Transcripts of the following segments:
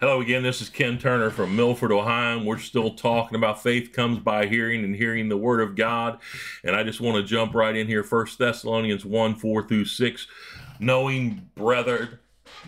Hello again, this is Ken Turner from Milford, Ohio. We're still talking about faith comes by hearing and hearing the word of God. And I just want to jump right in here. First Thessalonians 1 4 through 6. Knowing, brethren,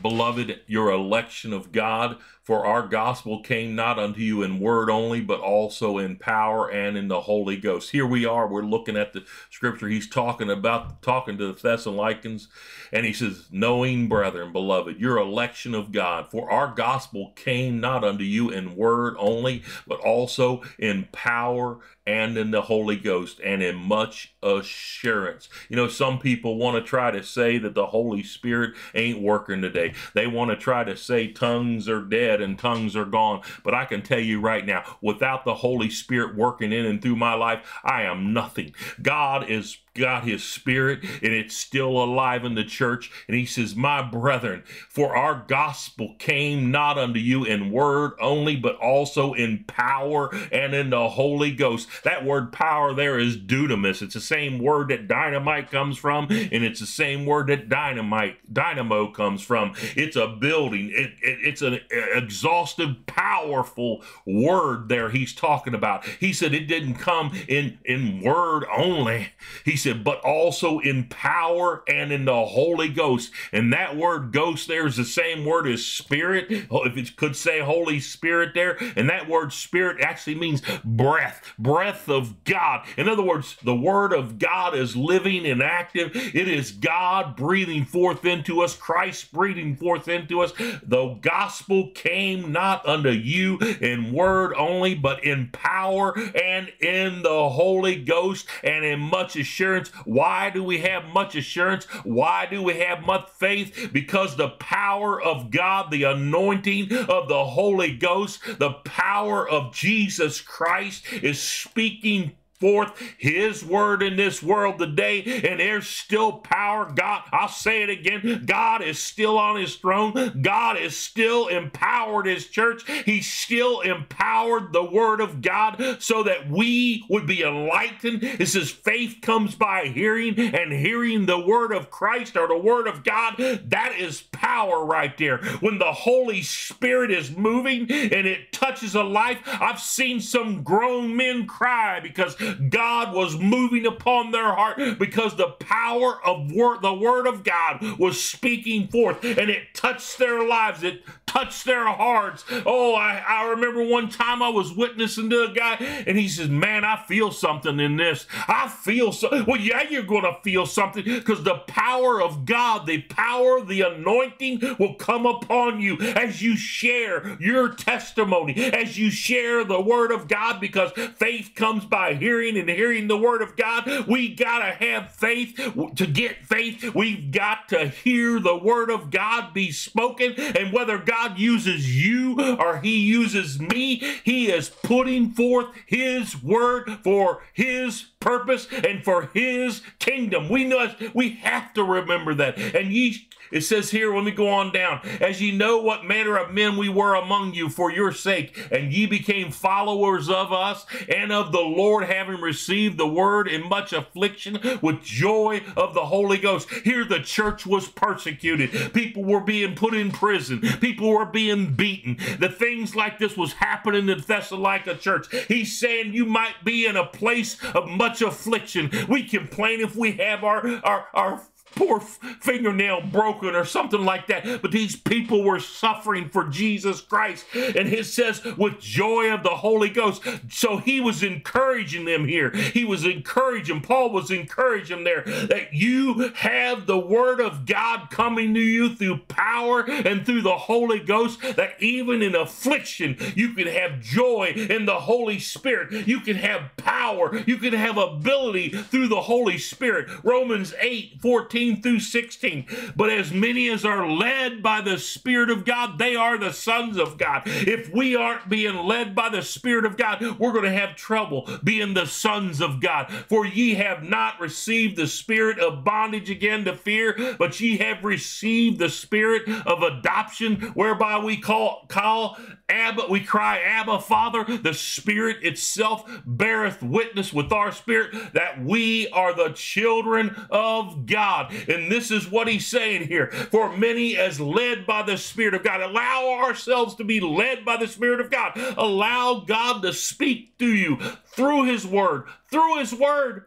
beloved, your election of God, for our gospel came not unto you in word only, but also in power and in the Holy Ghost. Here we are, we're looking at the scripture. He's talking about, talking to the Thessalonians, and he says, Knowing, brethren, beloved, your election of God, for our gospel came not unto you in word only, but also in power and in the Holy Ghost and in much assurance. You know, some people want to try to say that the Holy Spirit ain't working today. They want to try to say tongues are dead and tongues are gone. But I can tell you right now, without the Holy Spirit working in and through my life, I am nothing. God is got his spirit and it's still alive in the church. And he says, My brethren, for our gospel came not unto you in word only, but also in power and in the Holy Ghost. That word power there is dunamis. It's the same word that dynamite comes from, and it's the same word that dynamite, dynamo comes from. It's a building, it, it, it's an exhaustive, powerful word there he's talking about. He said it didn't come in, in word only. He said, but also in power and in the Holy Ghost. And that word ghost there is the same word as spirit. Oh, if it could say Holy Spirit there, and that word spirit actually means breath, breath of God. In other words, the word of God is living and active. It is God breathing forth into us, Christ breathing forth into us. The gospel came not unto you in word only, but in power and in the Holy Ghost and in much assurance assurance. Why do we have much assurance? Why do we have much faith? Because the power of God, the anointing of the Holy Ghost, the power of Jesus Christ is speaking forth his word in this world today, and there's still power. God, I'll say it again God is still on his throne. God is still empowered his church. He's still empowered the word of God so that we would be enlightened. It says faith comes by hearing, and hearing the word of Christ or the word of God. That is power right there. When the Holy Spirit is moving and it touches a life, I've seen some grown men cry because God was moving upon their heart because the power of word, the word of God was speaking forth and it touched their lives. It touched their hearts. Oh, I, I remember one time I was witnessing to a guy and he says, man, I feel something in this. I feel so. Well, yeah, you're going to feel something because the power of God, the power, the anointing will come upon you as you share your testimony, as you share the word of God because faith comes by hearing and hearing the word of God. We got to have faith to get faith. We've got to hear the word of God be spoken and whether God uses you or he uses me, he is putting forth his word for his purpose and for his kingdom. We know we have to remember that. And ye it says here, let me go on down. As ye know what manner of men we were among you for your sake, and ye became followers of us and of the Lord, having received the word in much affliction with joy of the Holy Ghost. Here the church was persecuted. People were being put in prison. People were being beaten. The things like this was happening in Thessalonica church. He's saying you might be in a place of much affliction. We complain if we have our, our, our poor fingernail broken or something like that. But these people were suffering for Jesus Christ. And it says, with joy of the Holy Ghost. So he was encouraging them here. He was encouraging, Paul was encouraging there that you have the word of God coming to you through power and through the Holy Ghost, that even in affliction, you can have joy in the Holy Spirit. You can have power. You can have ability through the Holy Spirit. Romans 8 14 14 through 16. But as many as are led by the Spirit of God, they are the sons of God. If we aren't being led by the Spirit of God, we're going to have trouble being the sons of God. For ye have not received the spirit of bondage again to fear, but ye have received the spirit of adoption, whereby we call, call Abba, we cry, Abba, Father. The Spirit itself beareth witness with our spirit that we are the children of God. And this is what he's saying here. For many as led by the Spirit of God. Allow ourselves to be led by the Spirit of God. Allow God to speak to you through his word, through his word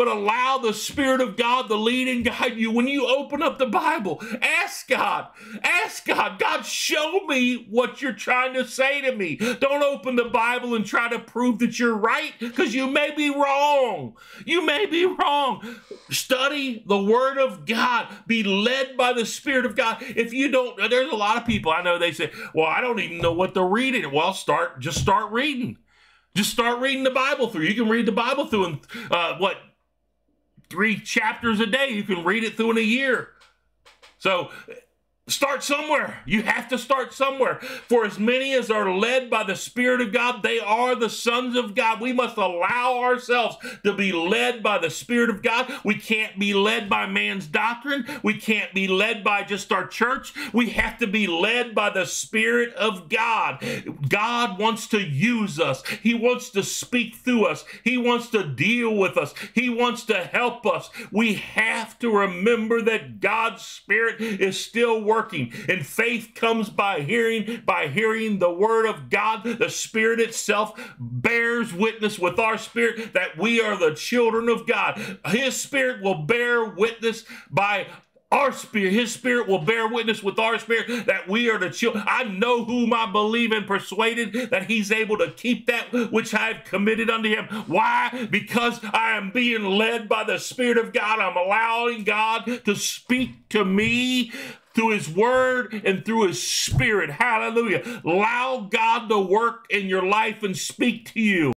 but allow the Spirit of God to lead and guide you. When you open up the Bible, ask God, ask God, God, show me what you're trying to say to me. Don't open the Bible and try to prove that you're right because you may be wrong. You may be wrong. Study the Word of God, be led by the Spirit of God. If you don't, there's a lot of people I know they say, Well, I don't even know what they're reading. Well, start, just start reading. Just start reading the Bible through. You can read the Bible through in uh, what three chapters a day. You can read it through in a year. So Start somewhere. You have to start somewhere. For as many as are led by the Spirit of God, they are the sons of God. We must allow ourselves to be led by the Spirit of God. We can't be led by man's doctrine. We can't be led by just our church. We have to be led by the Spirit of God. God wants to use us, He wants to speak through us, He wants to deal with us, He wants to help us. We have to remember that God's Spirit is still working working. And faith comes by hearing, by hearing the word of God. The Spirit itself bears witness with our spirit that we are the children of God. His Spirit will bear witness by our spirit, his spirit will bear witness with our spirit that we are the children. I know whom I believe and persuaded that he's able to keep that which I have committed unto him. Why? Because I am being led by the Spirit of God. I'm allowing God to speak to me through his word and through his spirit. Hallelujah. Allow God to work in your life and speak to you.